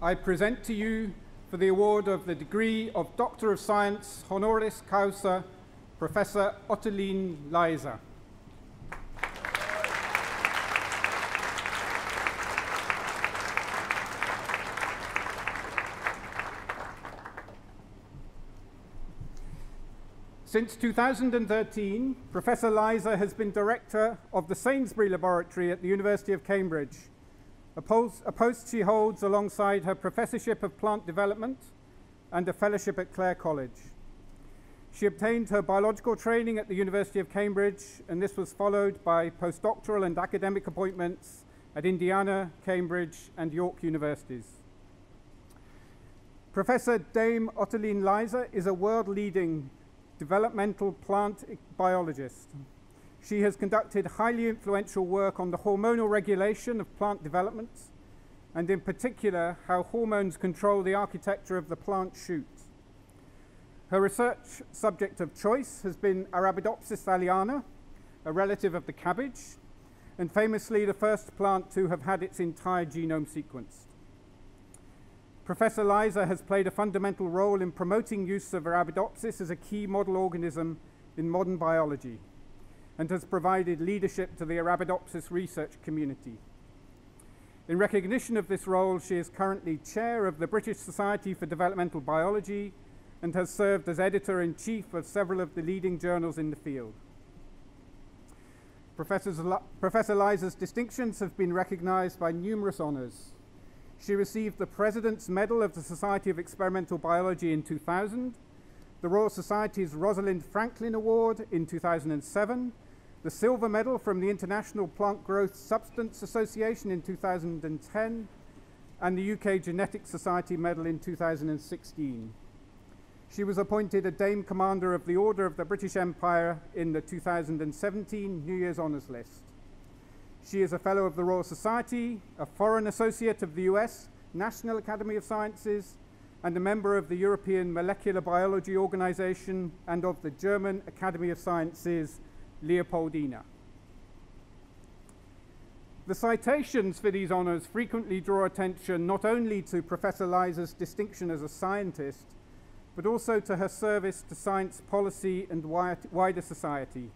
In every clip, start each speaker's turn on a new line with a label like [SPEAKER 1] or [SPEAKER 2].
[SPEAKER 1] I present to you for the award of the degree of Doctor of Science honoris causa, Professor Ottoline Leyser. Since 2013, Professor Leyser has been director of the Sainsbury Laboratory at the University of Cambridge, a post, she holds alongside her Professorship of Plant Development and a fellowship at Clare College. She obtained her biological training at the University of Cambridge, and this was followed by postdoctoral and academic appointments at Indiana, Cambridge, and York universities. Professor Dame Ottoline Leyser is a world-leading developmental plant biologist. She has conducted highly influential work on the hormonal regulation of plant development, and in particular, how hormones control the architecture of the plant shoot. Her research subject of choice has been Arabidopsis thaliana, a relative of the cabbage, and famously the first plant to have had its entire genome sequenced. Professor Leyser has played a fundamental role in promoting use of Arabidopsis as a key model organism in modern biology and has provided leadership to the Arabidopsis research community. In recognition of this role, she is currently chair of the British Society for Developmental Biology and has served as editor-in-chief of several of the leading journals in the field. Professor Leyser's distinctions have been recognized by numerous honors, she received the President's Medal of the Society of Experimental Biology in 2000, the Royal Society's Rosalind Franklin Award in 2007, the Silver Medal from the International Plant Growth Substance Association in 2010, and the UK Genetics Society Medal in 2016. She was appointed a Dame Commander of the Order of the British Empire in the 2017 New Year's Honours List. She is a Fellow of the Royal Society, a Foreign Associate of the US National Academy of Sciences, and a member of the European Molecular Biology Organization and of the German Academy of Sciences, Leopoldina. The citations for these honors frequently draw attention not only to Professor Leyser's distinction as a scientist, but also to her service to science policy and wider society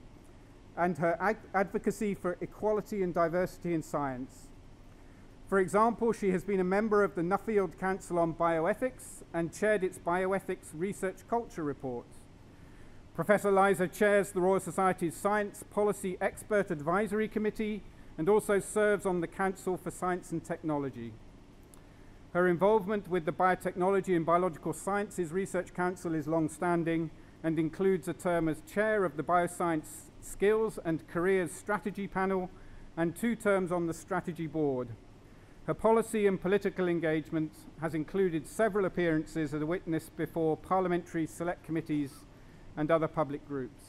[SPEAKER 1] and her ad advocacy for equality and diversity in science. For example, she has been a member of the Nuffield Council on Bioethics and chaired its Bioethics Research Culture Report. Professor Leyser chairs the Royal Society's Science Policy Expert Advisory Committee and also serves on the Council for Science and Technology. Her involvement with the Biotechnology and Biological Sciences Research Council is long-standing and includes a term as chair of the Bioscience Skills and Careers Strategy Panel, and two terms on the Strategy Board. Her policy and political engagement has included several appearances as a witness before parliamentary select committees and other public groups.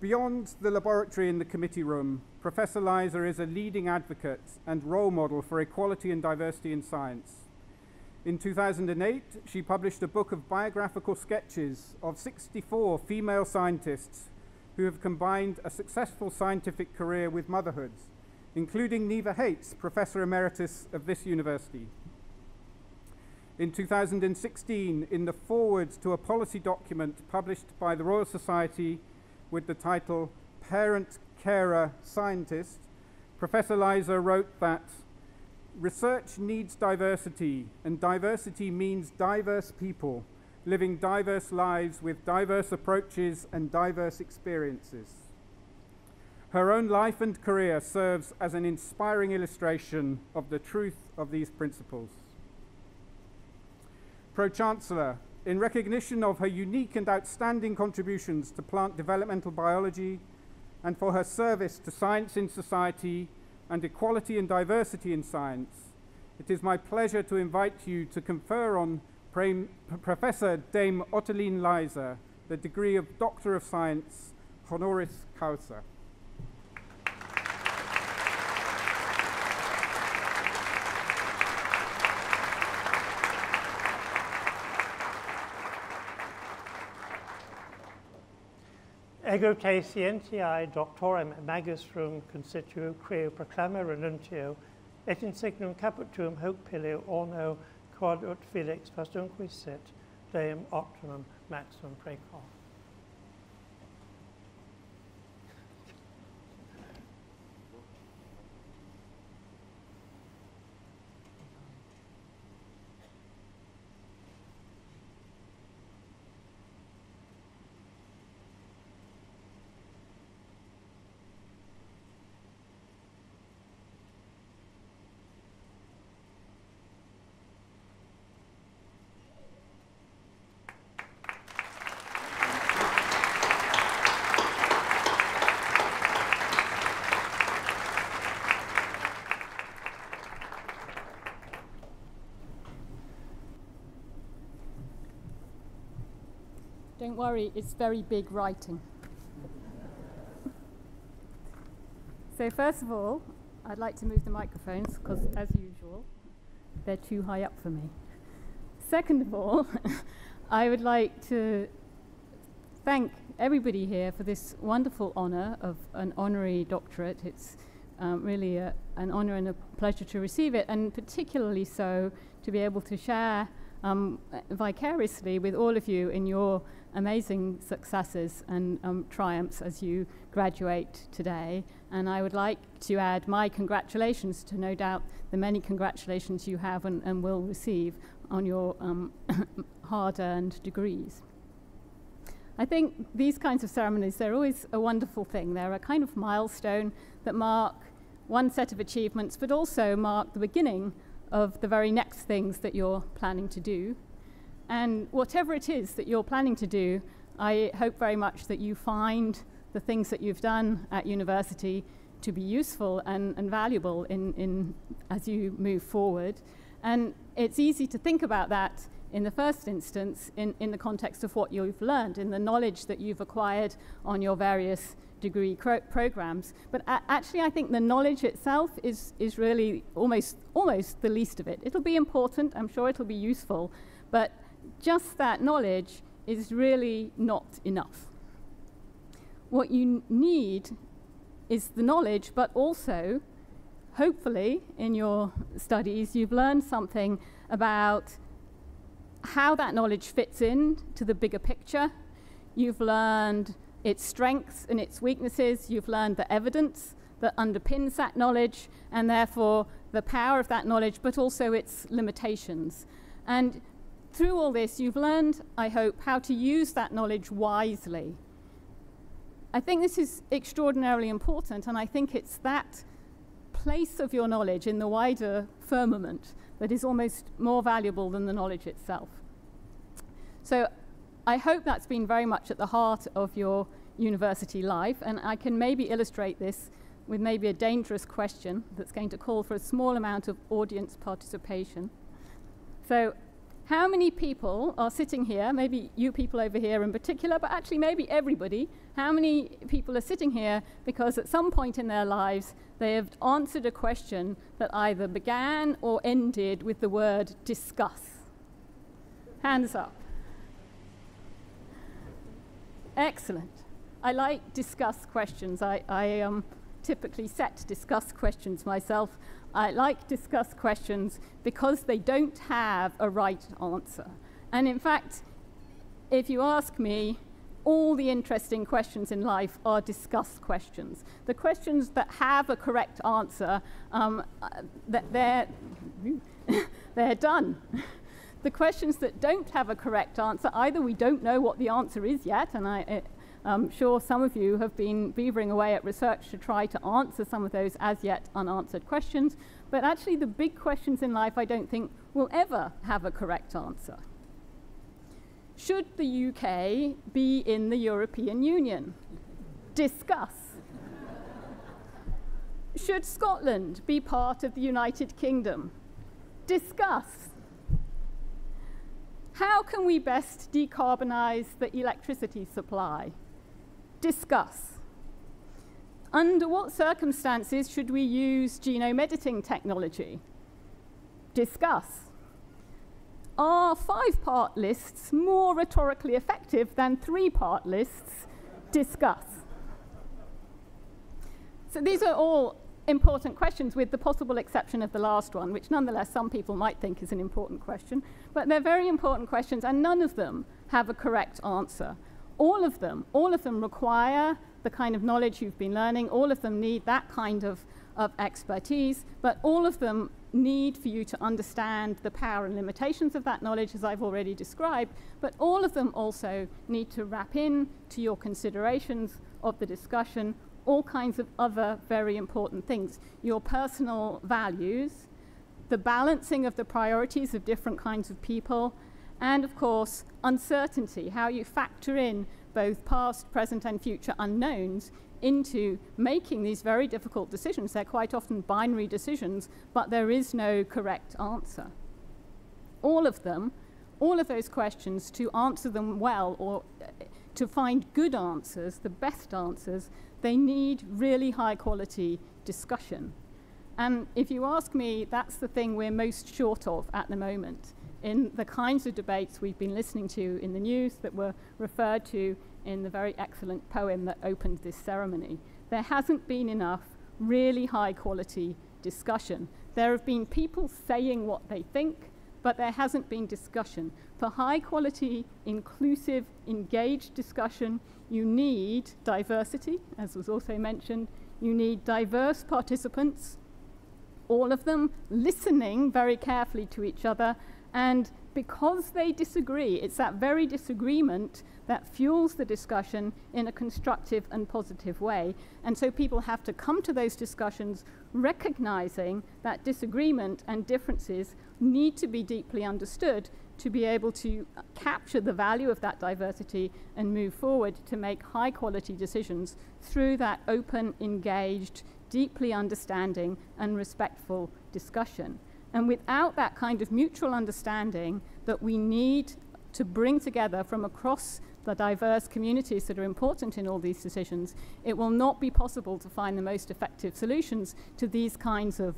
[SPEAKER 1] Beyond the laboratory and the committee room, Professor Leyser is a leading advocate and role model for equality and diversity in science. In 2008, she published a book of biographical sketches of 64 female scientists who have combined a successful scientific career with motherhoods, including Neva Haites, Professor Emeritus of this university. In 2016, in the foreword to a policy document published by the Royal Society with the title Parent Carer Scientist, Professor Leyser wrote that research needs diversity, and diversity means diverse people living diverse lives with diverse approaches and diverse experiences. Her own life and career serves as an inspiring illustration of the truth of these principles. Pro-Chancellor, in recognition of her unique and outstanding contributions to plant developmental biology and for her service to science in society and equality and diversity in science, it is my pleasure to invite you to confer on Professor Dame Ottoline Leyser the degree of Doctor of Science, honoris causa.
[SPEAKER 2] Ego te scientiae doctorem magistrum constituo creo proclama renuntio et insignum caput tuum hoc pileo orno quod ut felix fastunque sit, deum optimum maximum precor.
[SPEAKER 3] Worry, it's very big writing. so first of all, I'd like to move the microphones because, as usual, they're too high up for me. Second of all, I would like to thank everybody here for this wonderful honor of an honorary doctorate. It's um, really a, an honor and a pleasure to receive it, and particularly so to be able to share um, vicariously with all of you in your amazing successes and um, triumphs as you graduate today. And I would like to add my congratulations to no doubt the many congratulations you have and, and will receive on your um, hard earned degrees. I think these kinds of ceremonies, they're always a wonderful thing. They're a kind of milestone that mark one set of achievements, but also mark the beginning of the very next things that you're planning to do. And whatever it is that you're planning to do, I hope very much that you find the things that you've done at university to be useful and, and valuable in, in, as you move forward. And it's easy to think about that in the first instance in, in the context of what you've learned, in the knowledge that you've acquired on your various degree programs. But actually, I think the knowledge itself is, is really almost, almost the least of it. It'll be important, I'm sure it'll be useful, but just that knowledge is really not enough. What you need is the knowledge, but also, hopefully, in your studies, you've learned something about how that knowledge fits in to the bigger picture. You've learned its strengths and its weaknesses. You've learned the evidence that underpins that knowledge, and therefore the power of that knowledge, but also its limitations. And through all this, you've learned, I hope, how to use that knowledge wisely. I think this is extraordinarily important, and I think it's that place of your knowledge in the wider firmament that is almost more valuable than the knowledge itself. So I hope that's been very much at the heart of your university life, and I can maybe illustrate this with maybe a dangerous question that's going to call for a small amount of audience participation. So how many people are sitting here, maybe you people over here in particular, but actually maybe everybody, how many people are sitting here because at some point in their lives they have answered a question that either began or ended with the word discuss? Hands up. Excellent. I like discuss questions. I, I um, typically set to discuss questions myself. I like discuss questions because they don't have a right answer. And in fact, if you ask me, all the interesting questions in life are discuss questions. The questions that have a correct answer, um, they're, they're done. The questions that don't have a correct answer, either we don't know what the answer is yet, and I, eh, I'm sure some of you have been beavering away at research to try to answer some of those as yet unanswered questions. But actually, the big questions in life I don't think will ever have a correct answer. Should the UK be in the European Union? Discuss. Should Scotland be part of the United Kingdom? Discuss. How can we best decarbonize the electricity supply? discuss. Under what circumstances should we use genome editing technology? Discuss. Are five-part lists more rhetorically effective than three-part lists? Discuss. So these are all important questions, with the possible exception of the last one, which nonetheless some people might think is an important question. But they're very important questions, and none of them have a correct answer. All of them, all of them require the kind of knowledge you've been learning, all of them need that kind of, of expertise, but all of them need for you to understand the power and limitations of that knowledge, as I've already described, but all of them also need to wrap in to your considerations of the discussion all kinds of other very important things. Your personal values, the balancing of the priorities of different kinds of people, and of course, uncertainty, how you factor in both past, present, and future unknowns into making these very difficult decisions. They're quite often binary decisions, but there is no correct answer. All of them, all of those questions, to answer them well or to find good answers, the best answers, they need really high quality discussion. And if you ask me, that's the thing we're most short of at the moment in the kinds of debates we've been listening to in the news that were referred to in the very excellent poem that opened this ceremony. There hasn't been enough really high quality discussion. There have been people saying what they think, but there hasn't been discussion. For high quality, inclusive, engaged discussion, you need diversity, as was also mentioned. You need diverse participants, all of them listening very carefully to each other and because they disagree, it's that very disagreement that fuels the discussion in a constructive and positive way. And so people have to come to those discussions recognizing that disagreement and differences need to be deeply understood to be able to capture the value of that diversity and move forward to make high quality decisions through that open, engaged, deeply understanding, and respectful discussion. And without that kind of mutual understanding that we need to bring together from across the diverse communities that are important in all these decisions, it will not be possible to find the most effective solutions to these kinds of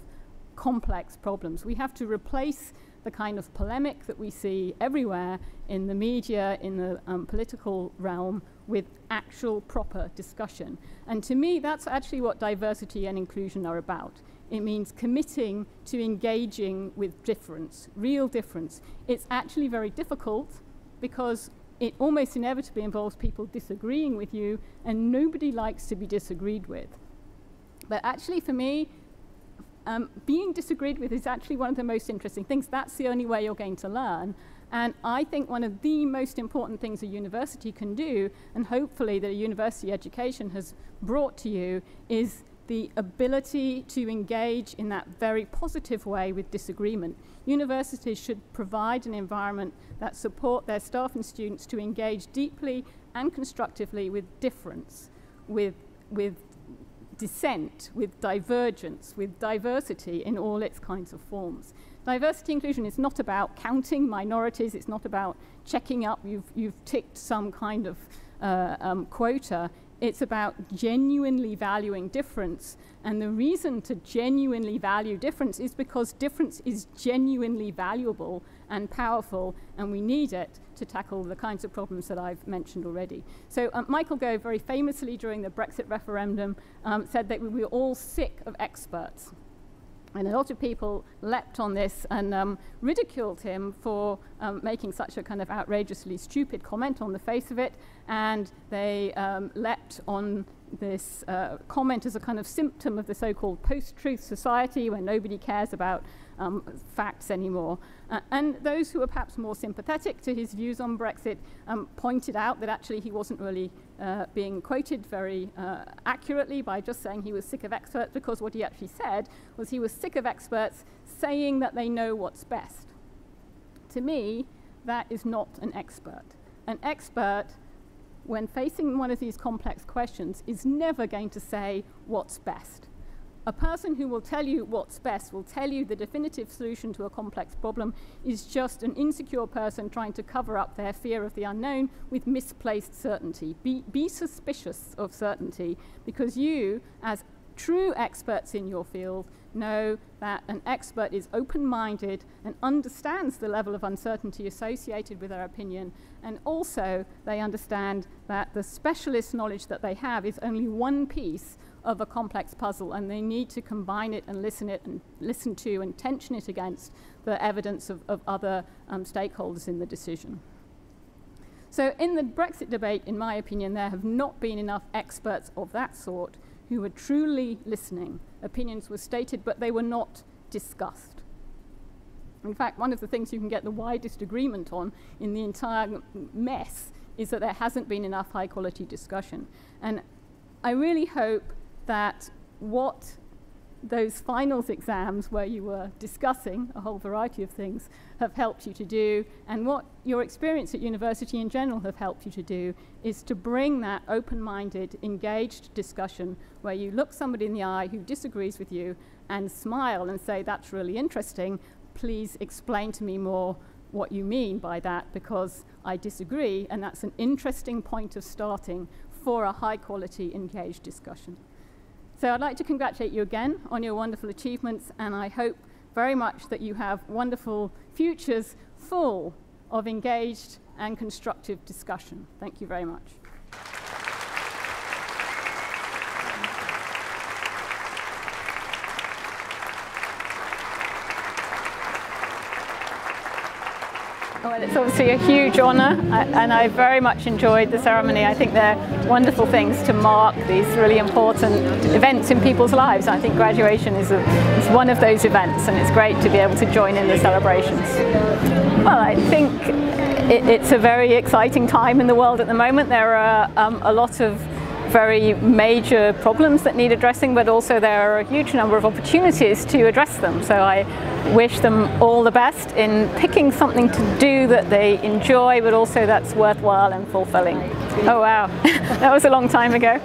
[SPEAKER 3] complex problems. We have to replace the kind of polemic that we see everywhere in the media, in the um, political realm, with actual proper discussion. And to me, that's actually what diversity and inclusion are about. It means committing to engaging with difference, real difference. It's actually very difficult because it almost inevitably involves people disagreeing with you, and nobody likes to be disagreed with. But actually, for me, um, being disagreed with is actually one of the most interesting things. That's the only way you're going to learn. And I think one of the most important things a university can do, and hopefully that a university education has brought to you, is the ability to engage in that very positive way with disagreement. Universities should provide an environment that support their staff and students to engage deeply and constructively with difference, with, with dissent, with divergence, with diversity in all its kinds of forms. Diversity inclusion is not about counting minorities, it's not about checking up you've, you've ticked some kind of uh, um, quota. It's about genuinely valuing difference. And the reason to genuinely value difference is because difference is genuinely valuable and powerful, and we need it to tackle the kinds of problems that I've mentioned already. So um, Michael Gove very famously during the Brexit referendum um, said that we were all sick of experts. And a lot of people leapt on this and um, ridiculed him for um, making such a kind of outrageously stupid comment on the face of it. And they um, leapt on this uh, comment as a kind of symptom of the so called post truth society where nobody cares about um, facts anymore. Uh, and those who are perhaps more sympathetic to his views on Brexit um, pointed out that actually he wasn't really uh, being quoted very uh, accurately by just saying he was sick of experts, because what he actually said was he was sick of experts saying that they know what's best. To me, that is not an expert. An expert, when facing one of these complex questions, is never going to say what's best. A person who will tell you what's best, will tell you the definitive solution to a complex problem, is just an insecure person trying to cover up their fear of the unknown with misplaced certainty. Be, be suspicious of certainty because you, as true experts in your field, know that an expert is open minded and understands the level of uncertainty associated with their opinion. And also, they understand that the specialist knowledge that they have is only one piece of a complex puzzle and they need to combine it and listen it and listen to and tension it against the evidence of, of other um, stakeholders in the decision. So in the Brexit debate, in my opinion, there have not been enough experts of that sort who were truly listening. Opinions were stated, but they were not discussed. In fact, one of the things you can get the widest agreement on in the entire mess is that there hasn't been enough high quality discussion. And I really hope that what those finals exams where you were discussing a whole variety of things have helped you to do. And what your experience at university in general have helped you to do is to bring that open-minded engaged discussion where you look somebody in the eye who disagrees with you and smile and say that's really interesting. Please explain to me more what you mean by that because I disagree. And that's an interesting point of starting for a high quality engaged discussion. So I'd like to congratulate you again on your wonderful achievements, and I hope very much that you have wonderful futures full of engaged and constructive discussion. Thank you very much. Well, it's obviously a huge honour, and I very much enjoyed the ceremony. I think they're wonderful things to mark these really important events in people's lives. I think graduation is, a, is one of those events, and it's great to be able to join in the celebrations. Well, I think it, it's a very exciting time in the world at the moment. There are um, a lot of very major problems that need addressing, but also there are a huge number of opportunities to address them. So I wish them all the best in picking something to do that they enjoy, but also that's worthwhile and fulfilling. Oh wow, that was a long time ago.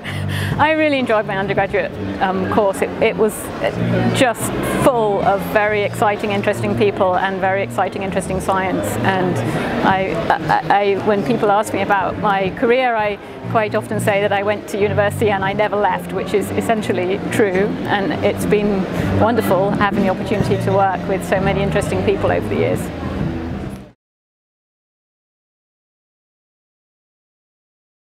[SPEAKER 3] I really enjoyed my undergraduate um, course. It, it, was just full of very exciting, interesting people and very exciting, interesting science. And I, I, I when people ask me about my career, I quite often say that I went to university and I never left, which is essentially true. And it's been wonderful having the opportunity to work with so many interesting people over the years.